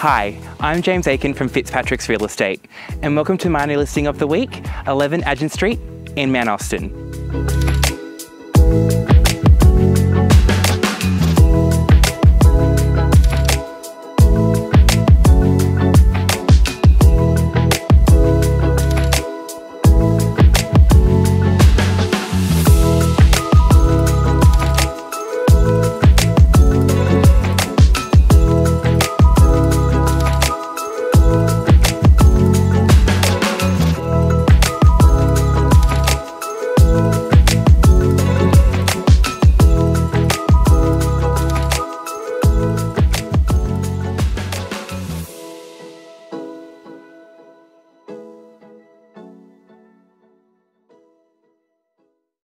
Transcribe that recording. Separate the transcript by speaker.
Speaker 1: Hi, I'm James Aiken from Fitzpatrick's Real Estate, and welcome to my new listing of the week 11 Adjin Street in Mount Austin.